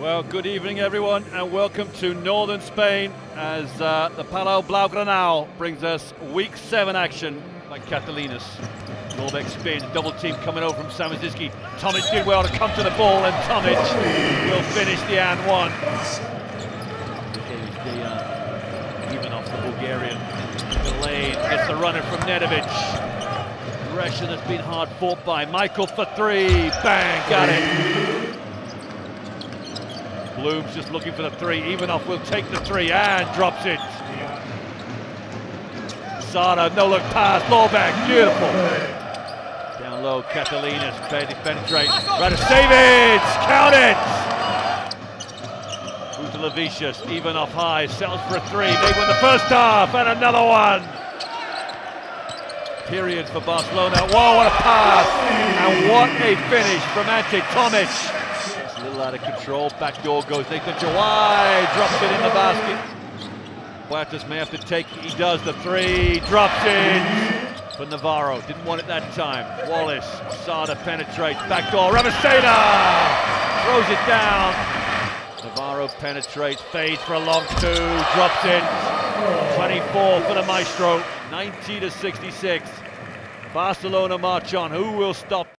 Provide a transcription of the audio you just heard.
Well, good evening, everyone, and welcome to Northern Spain as uh, the Palau Blaugrana brings us week seven action by Catalinas. Lorbek spin, double team coming over from Samazinski. Tomic did well to come to the ball, and Tomic will finish the and one. Even off the Bulgarian. Delayed, gets the runner from Nedovic. Aggression that's been hard fought by Mickeal for three. Bang, got it. Bloom's just looking for the three. Ivanov will take the three and drops it. Sada, no look pass, Lorbek, beautiful. Down low, Catalinas, penetrate. Radosavage, count it! Utalevicius, Ivanov high, sells for a three. They win the first half and another one. Period for Barcelona. Whoa, what a pass! And what a finish from Ante Tomic a little out of control. Back door goes Nathan Jawai, drops it in the basket. Huertas may have to take, he does the three, drops it for Navarro. Didn't want it that time. Wallace, Sada penetrates, back door, Rabaseda throws it down. Navarro penetrates, fades for a long two, drops it. 24 for the Maestro, 90 to 66. Barcelona march on. Who will stop?